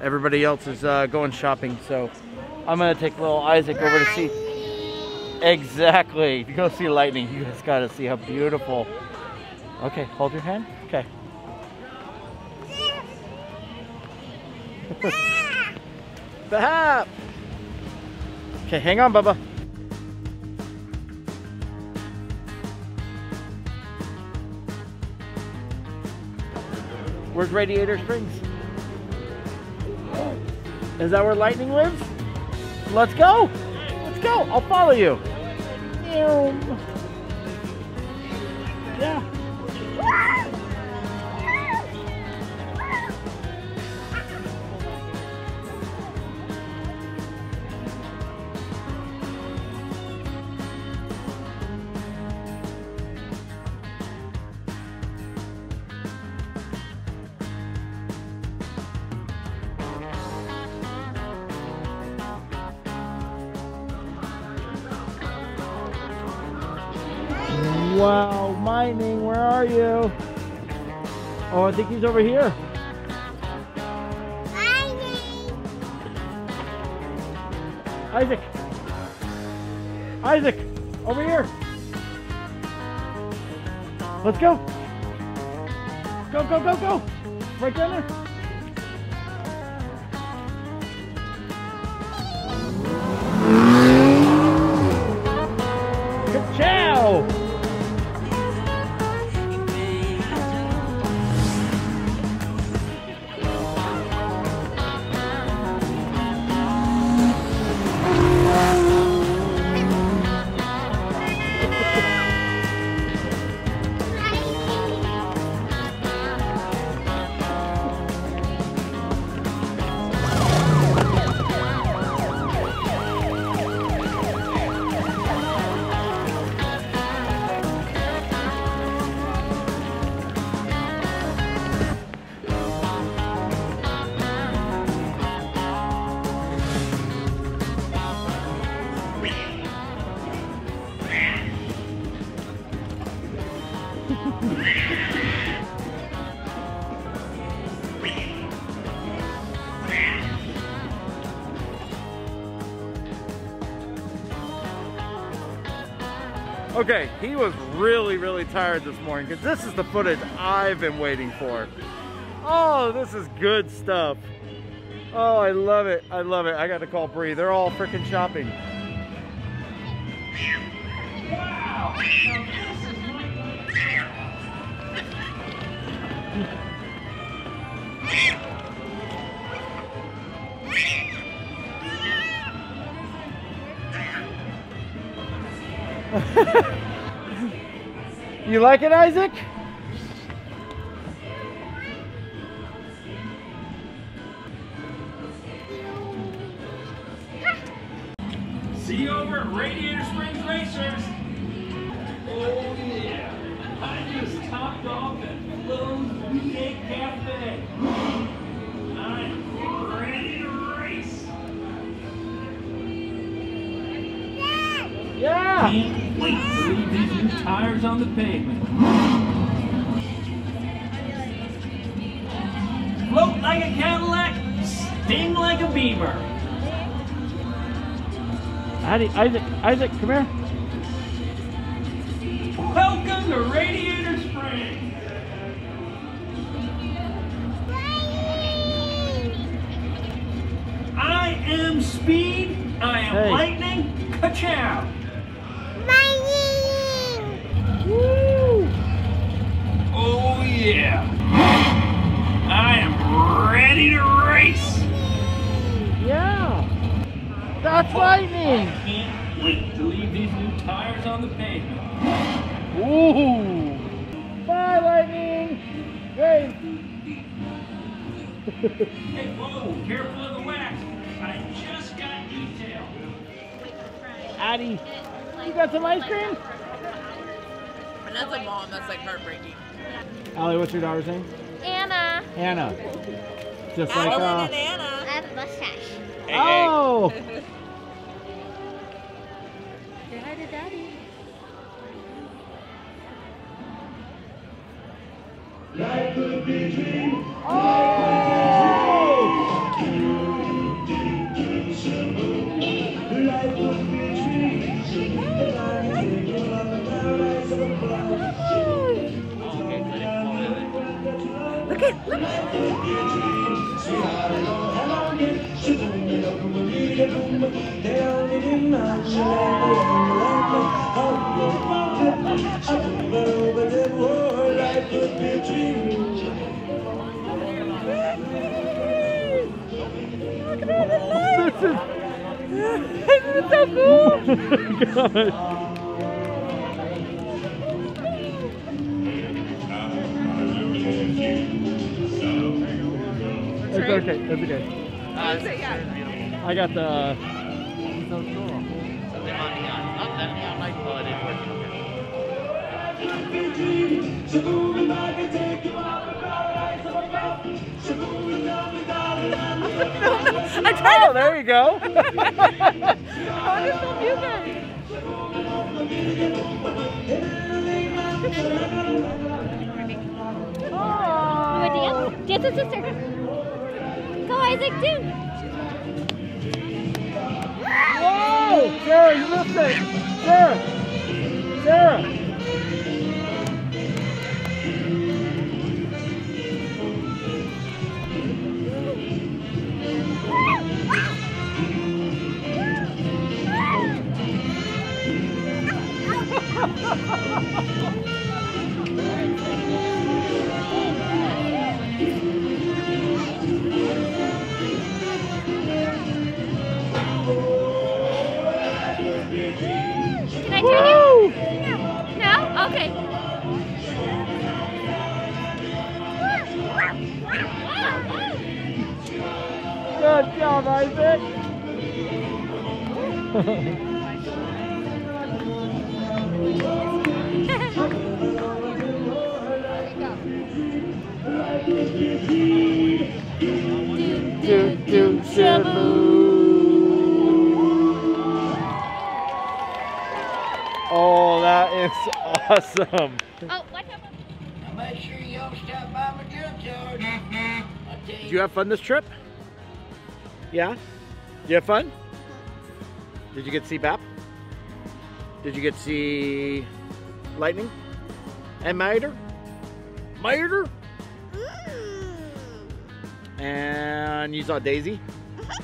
Everybody else is uh, going shopping, so I'm gonna take little Isaac over to see. Exactly. To go see lightning. You guys gotta see how beautiful. Okay, hold your hand. Okay. Bahap! Okay, hang on, Bubba. Where's Radiator Springs? Is that where lightning lives? Let's go! Let's go! I'll follow you. Yeah. Wow, mining, where are you? Oh, I think he's over here. Mining. Isaac. Isaac, over here. Let's go. Go, go, go, go. Right down there. Good Okay, he was really, really tired this morning because this is the footage I've been waiting for. Oh, this is good stuff. Oh, I love it. I love it. I got to call Bree. They're all freaking shopping. You like it, Isaac? See you over at Radiator Springs Racers. Oh yeah, I just topped off at Flo's V8 Cafe. I'm ready to race. Yeah. Wait to leave these new tires on the pavement. Float like a Cadillac, sting like a Beemer. Addy, Isaac, Isaac, come here. Welcome to Radiator Springs. I am speed. I am Hey. lightning. Ka-chow. Lightning. I can't wait to leave these new tires on the pavement. Ooh. Bye, lightning. Hey. Hey, whoa, careful of the wax. I just got detail. Addie, you got some ice cream? And that's like mom, that's like heartbreaking. Allie, what's your daughter's name? Anna. Hannah. Just like, Adeline uh, and Anna. I have a mustache. oh. Say hi to daddy. Oh! This is It's so cool. gosh. It's okay. It's okay. I got the. Uh, so cool. Something on neon. Oh, that neon light bulb is working. I tried Oh, there you go. to film you guys. You want to dance? Dance with sister. Isaac, do. Whoa! Sarah, you missed it. Sarah. Sarah. Good job, Isaac. awesome. Oh, watch out. Make sure you don't stop by my junkyard. Mm-hmm. I Did you have fun this trip? Yeah? You have fun? Did you get to see BAP? Did you get to see Lightning? And Mater? Mater? Mm. And you saw Daisy? Uh-huh.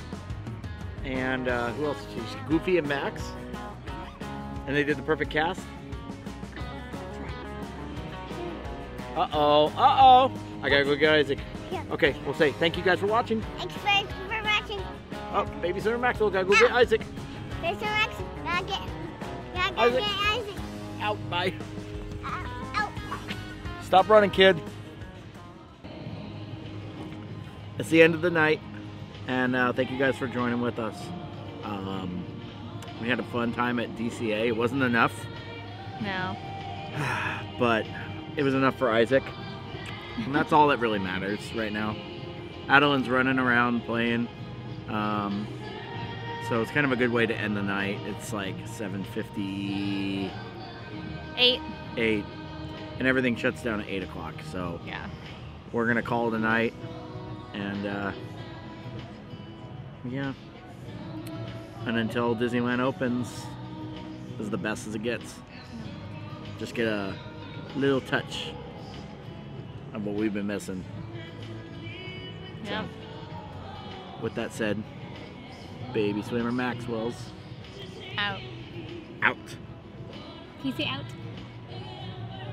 And uh, who else did? Goofy and Max? And they did the perfect cast? Uh-oh, uh-oh. I gotta go get Isaac. Okay, we'll say thank you guys for watching. Thanks for, for watching. Oh, Baby Swimmer Maxwell, gotta go get Isaac. There's some Rex. Gotta get, gotta go Isaac. get Isaac. Out, bye. Uh, oh. Stop running, kid. It's the end of the night, and uh, thank you guys for joining with us. Um, we had a fun time at DCA. It wasn't enough, No. but it was enough for Isaac. And that's all that really matters right now. Adeline's running around playing. Um, so it's kind of a good way to end the night. It's like 7.58, Eight. and everything shuts down at 8 o'clock. So Yeah. we're gonna call it a night and uh yeah and until disneyland opens this is the best as it gets just get a little touch of what we've been missing Yeah. with that said baby swimmer maxwell's Out. out Can you say out?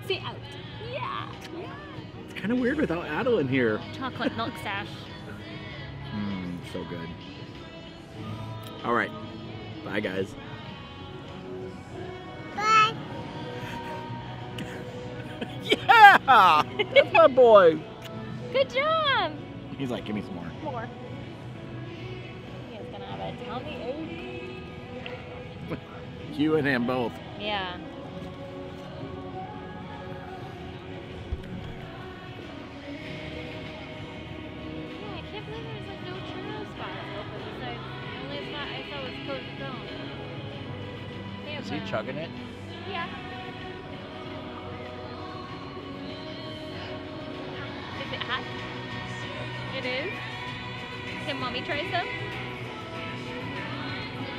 Say out. Yeah. it's kind of weird without adeline here Chocolate milk sash. mm, so good all right bye guys yeah that's my boy Good job. he's like give me some more More. He's gonna have a tummy ache. You and him both. Yeah. Yeah, I can't believe there's It is? Can mommy try some?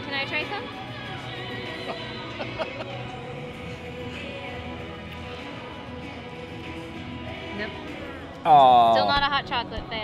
Can I try some? Nope. Oh. Still not a hot chocolate fan.